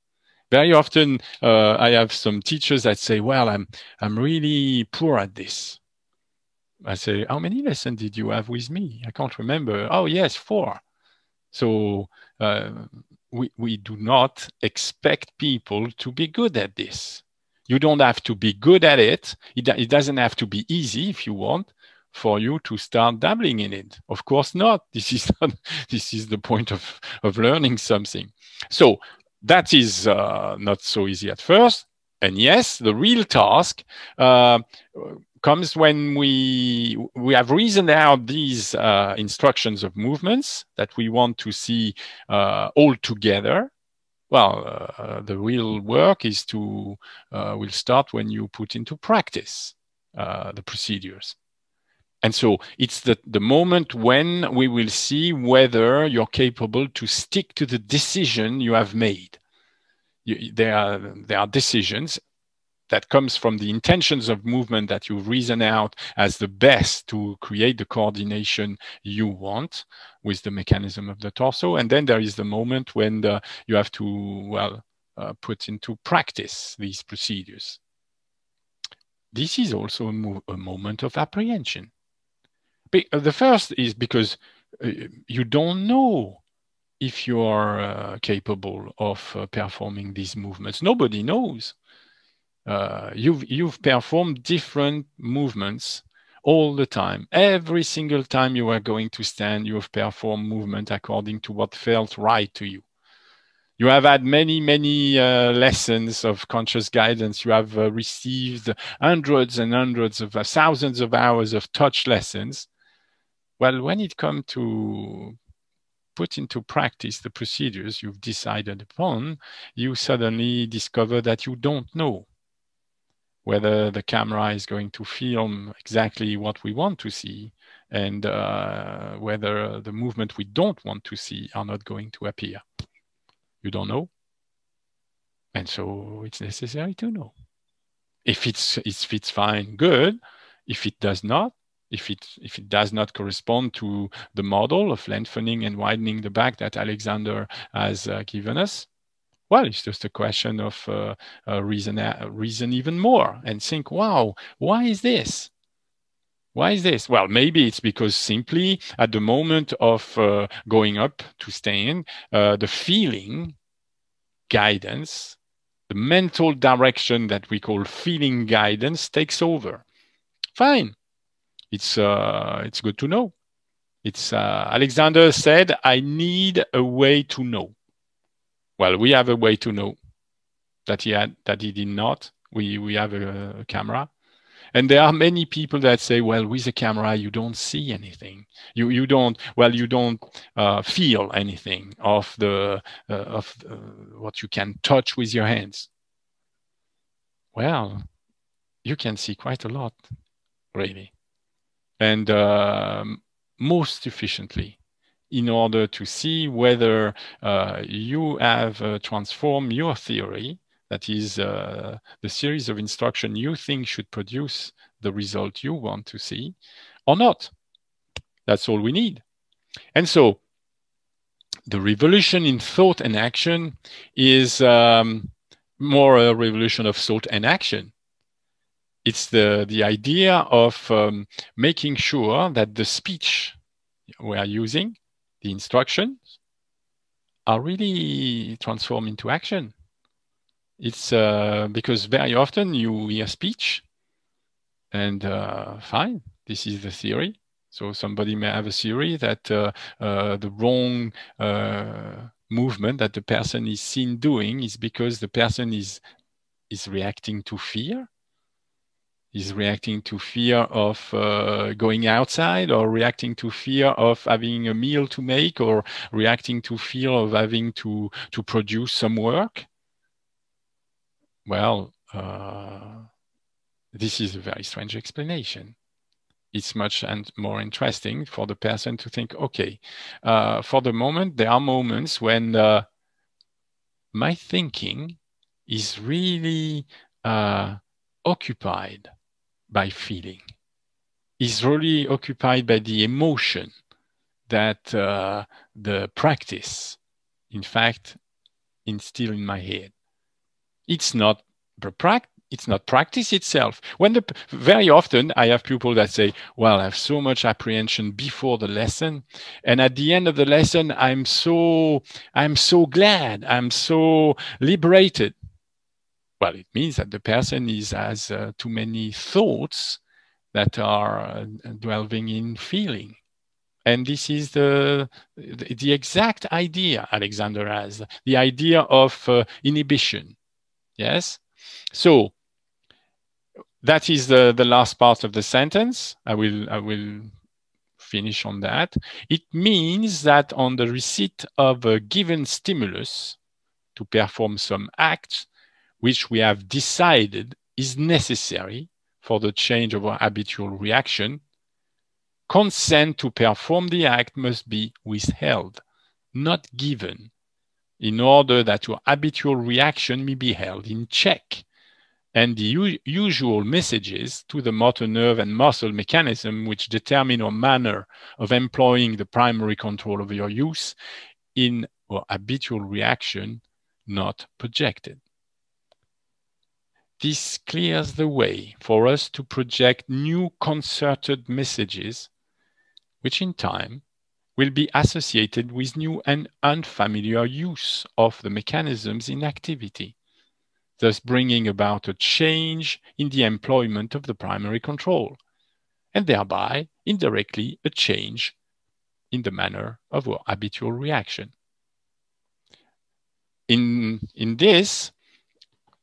Very often, uh, I have some teachers that say, "Well, I'm I'm really poor at this." I say, how many lessons did you have with me? I can't remember. Oh, yes, four. So uh, we, we do not expect people to be good at this. You don't have to be good at it. It, it doesn't have to be easy if you want for you to start dabbling in it. Of course not. [laughs] This is not, this is the point of, of learning something. So that is uh, not so easy at first. And yes, the real task uh, comes when we we have reasoned out these uh, instructions of movements that we want to see uh, all together. Well, uh, the real work is to uh, will start when you put into practice uh, the procedures. And so it's the, the moment when we will see whether you're capable to stick to the decision you have made. You, there, are, there are decisions that comes from the intentions of movement that you reason out as the best to create the coordination you want with the mechanism of the torso. And then there is the moment when the, you have to, well, uh, put into practice these procedures. This is also a, mo a moment of apprehension uh, the first is because uh, you don't know if you are uh, capable of uh, performing these movements. Nobody knows. Uh, you've you've performed different movements all the time. Every single time you were going to stand, you have performed movement according to what felt right to you. You have had many, many uh, lessons of conscious guidance. You have received hundreds and hundreds of thousands of hours of touch lessons well, when it comes to put into practice the procedures you've decided upon, you suddenly discover that you don't know whether the camera is going to film exactly what we want to see and uh, whether the movement we don't want to see are not going to appear. You don't know. And so it's necessary to know. If it's, if it's fine, good. If it does not, if it if it does not correspond to the model of lengthening and widening the back that Alexander has uh, given us, well, it's just a question of uh, uh, reason uh, reason even more and think, wow, why is this? Why is this? Well, maybe it's because simply at the moment of uh, going up to stand, uh, the feeling guidance, the mental direction that we call feeling guidance takes over. Fine it's uh, it's good to know. It's Alexander said, "I need a way to know." Well, we have a way to know that he had that he did not. We we have a, a camera, and there are many people that say, "Well, with a camera, you don't see anything. You you don't well, you don't uh, feel anything of the uh, of uh, what you can touch with your hands." Well, you can see quite a lot, really and uh, most efficiently in order to see whether uh, you have uh, transformed your theory, that is uh, the series of instruction you think should produce the result you want to see, or not. That's all we need. And so the revolution in thought and action is um, more a revolution of thought and action it's the, the idea of um, making sure that the speech we are using, the instructions, are really transformed into action. It's uh, because very often you hear speech and uh, fine, this is the theory. So somebody may have a theory that uh, uh the wrong uh, movement that the person is seen doing is because the person is is reacting to fear is reacting to fear of uh, going outside or reacting to fear of having a meal to make or reacting to fear of having to to produce some work? Well uh, this is a very strange explanation. It's much and more interesting for the person to think okay uh, for the moment there are moments when uh, my thinking is really uh, occupied by feeling. Is really occupied by the emotion that uh, the practice, in fact, instill in my head. It's not practice. it's not practice itself. When the very often I have people that say, "Well, I have so much apprehension before the lesson, and at the end of the lesson, I'm so I'm so glad, I'm so liberated." Well, it means that the person is has uh, too many thoughts that are uh, dwelling in feeling. And this is the, the, exact idea Alexander has, the idea of uh, inhibition. Yes? So that is the, the last part of the sentence. I will, I will finish on that. It means that on the receipt of a given stimulus to perform some act, which we have decided is necessary for the change of our habitual reaction, consent to perform the act must be withheld, not given, in order that your habitual reaction may be held in check and the usual messages to the motor nerve and muscle mechanism which determine your manner of employing the primary control of your use in or habitual reaction not projected. This clears the way for us to project new concerted messages, which in time will be associated with new and unfamiliar use of the mechanisms in activity thus bringing about a change in the employment of the primary control, and thereby indirectly a change in the manner of our habitual reaction. In, in this,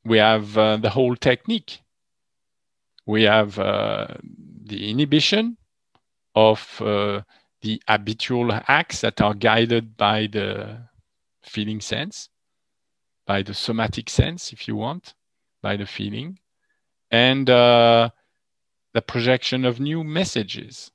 we have uh, the whole technique. We have uh, the inhibition of uh, the habitual acts that are guided by the feeling sense by the somatic sense, if you want, by the feeling, and uh, the projection of new messages.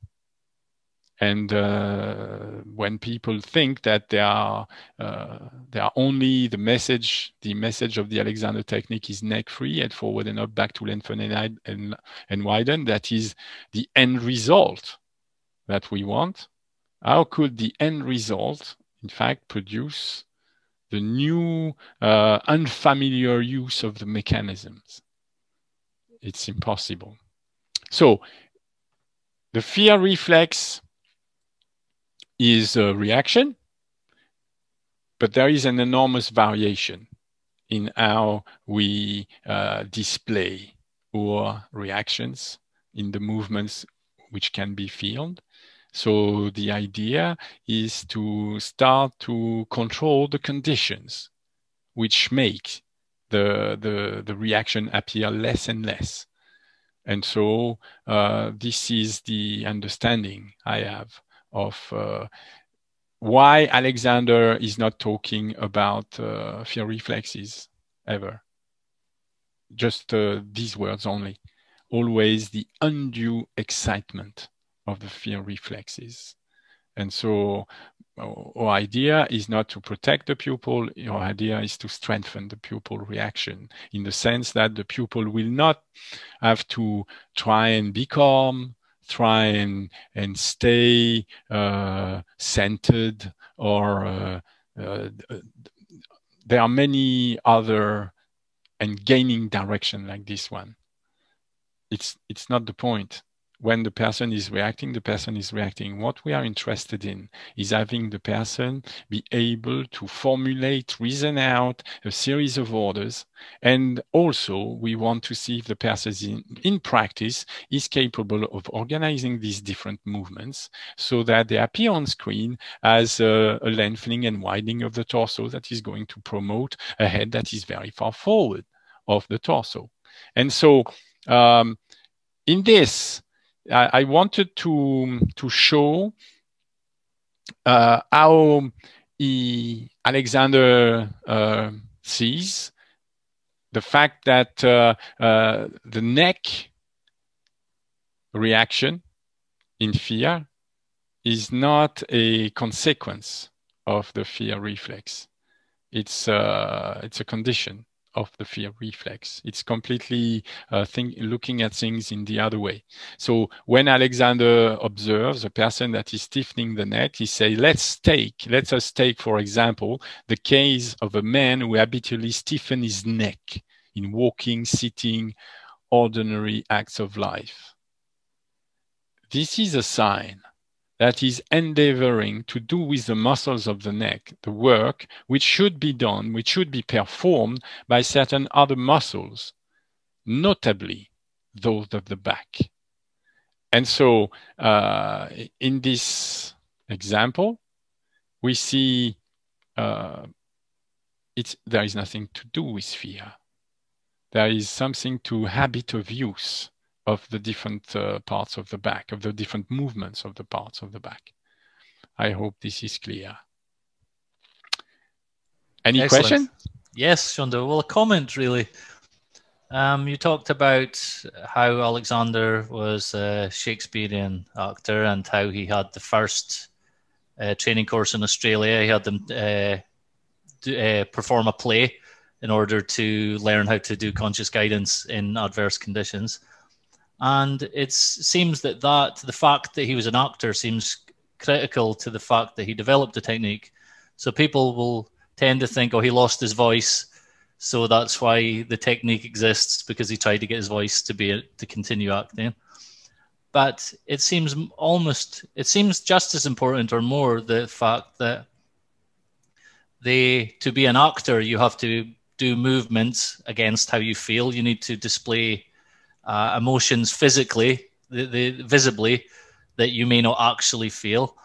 And uh, when people think that they are uh, they are only the message, the message of the Alexander technique is neck free and forward and up, back to lengthen and, and, and widen. That is the end result that we want. How could the end result, in fact, produce the new uh, unfamiliar use of the mechanisms. It's impossible. So the fear reflex is a reaction, but there is an enormous variation in how we uh, display our reactions in the movements which can be filmed. So the idea is to start to control the conditions which make the, the, the reaction appear less and less. And so uh, this is the understanding I have of uh, why Alexander is not talking about uh, fear reflexes ever. Just uh, these words only. Always the undue excitement of the fear reflexes. And so our idea is not to protect the pupil, our idea is to strengthen the pupil reaction in the sense that the pupil will not have to try and be calm, try and, and stay uh, centered or uh, uh, there are many other end-gaining direction like this one. It's, it's not the point when the person is reacting, the person is reacting. What we are interested in is having the person be able to formulate, reason out a series of orders. And also, we want to see if the person in, in practice is capable of organizing these different movements so that they appear on screen as a, a lengthening and widening of the torso that is going to promote a head that is very far forward of the torso. And so, um, in this, I, I wanted to to show uh, how he, Alexander uh, sees the fact that uh, uh, the neck reaction in fear is not a consequence of the fear reflex. It's uh, it's a condition of the fear reflex. It's completely uh, think, looking at things in the other way. So when Alexander observes a person that is stiffening the neck, he says, let's take, let us take, for example, the case of a man who habitually stiffens his neck in walking, sitting, ordinary acts of life. This is a sign that is endeavoring to do with the muscles of the neck the work which should be done, which should be performed by certain other muscles, notably those of the back. And so uh, in this example, we see uh, it's, there is nothing to do with fear. There is something to habit of use of the different uh, parts of the back, of the different movements of the parts of the back. I hope this is clear. Any Excellent. question? Yes, Shonda. Well, a comment really. Um, you talked about how Alexander was a Shakespearean actor and how he had the first uh, training course in Australia. He had them uh, do, uh, perform a play in order to learn how to do conscious guidance in adverse conditions. And it seems that that the fact that he was an actor seems critical to the fact that he developed the technique. So people will tend to think, oh, he lost his voice, so that's why the technique exists because he tried to get his voice to be to continue acting. But it seems almost it seems just as important or more the fact that they to be an actor you have to do movements against how you feel. You need to display uh, emotions physically, the, the, visibly, that you may not actually feel.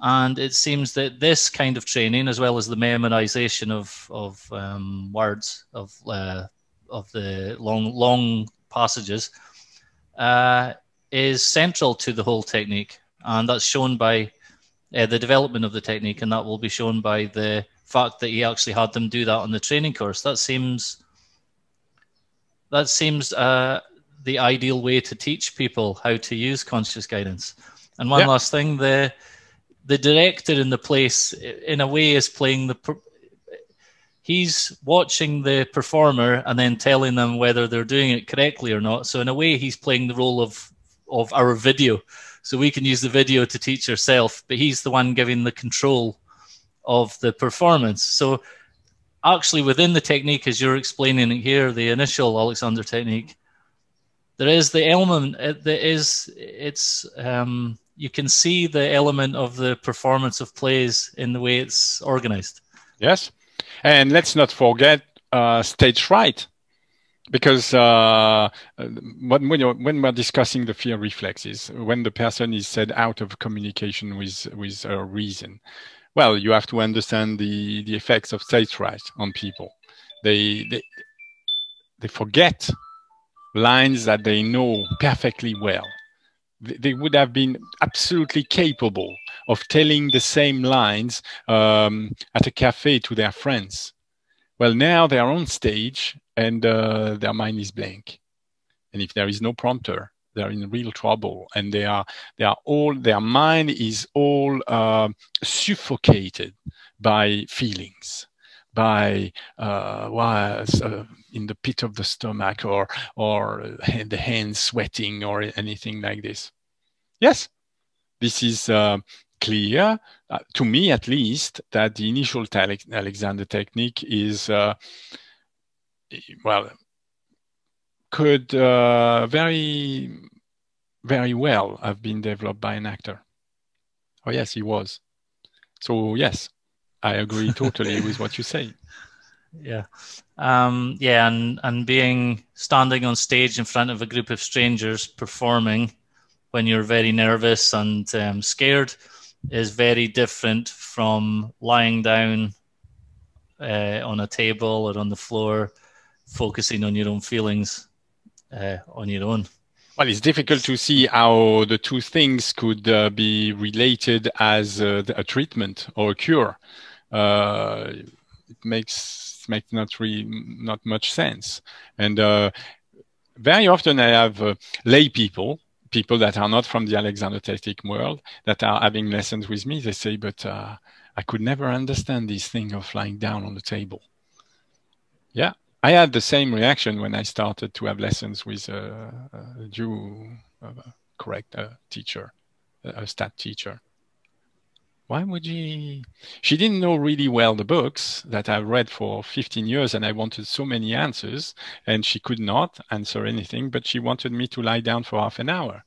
And it seems that this kind of training, as well as the memorization of of um, words of uh, of the long long passages, uh, is central to the whole technique, and that's shown by uh, the development of the technique, and that will be shown by the fact that he actually had them do that on the training course. That seems that seems uh, the ideal way to teach people how to use conscious guidance. And one yeah. last thing, the the director in the place, in a way, is playing the. He's watching the performer and then telling them whether they're doing it correctly or not. So in a way, he's playing the role of of our video. So we can use the video to teach ourselves, but he's the one giving the control of the performance. So actually, within the technique, as you're explaining it here, the initial Alexander technique, there is the element. Uh, there is it's um, you can see the element of the performance of plays in the way it's organized. Yes, and let's not forget uh, stage fright, because uh, when when we're discussing the fear reflexes, when the person is said out of communication with with a reason, well, you have to understand the the effects of stage fright on people. They they they forget lines that they know perfectly well they would have been absolutely capable of telling the same lines um, at a cafe to their friends. Well, now they're on stage and uh, their mind is blank. And if there is no prompter, they're in real trouble. And they are, they are all, their mind is all uh, suffocated by feelings, by uh, well, uh, in the pit of the stomach or or the hands sweating or anything like this. Yes, this is uh, clear uh, to me at least that the initial Alexander technique is uh, well could uh, very very well have been developed by an actor. Oh yes, he was. So yes, I agree totally with what you say. [laughs] Yeah, um, yeah, and and being standing on stage in front of a group of strangers performing when you're very nervous and um, scared is very different from lying down uh, on a table or on the floor, focusing on your own feelings uh, on your own. Well, it's difficult to see how the two things could uh, be related as a, a, treatment or a cure. Uh, it makes makes not really not much sense. And uh, very often I have uh, lay people, people that are not from the Alexander Technique world, that are having lessons with me. They say, but uh, I could never understand this thing of lying down on the table. Yeah, I had the same reaction when I started to have lessons with a, a Jew, uh, correct, teacher, a STAT teacher why would she she didn't know really well the books that i've read for 15 years and i wanted so many answers and she could not answer anything but she wanted me to lie down for half an hour.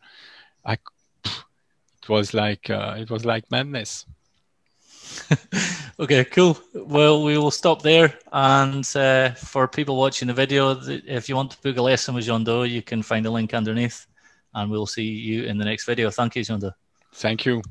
I it was like uh, it was like madness. [laughs] Okay cool. Well we will stop there and uh, for people watching the video if you want to book a lesson with Jeando you can find a link underneath and we'll see you in the next video. Thank you Jeando thank you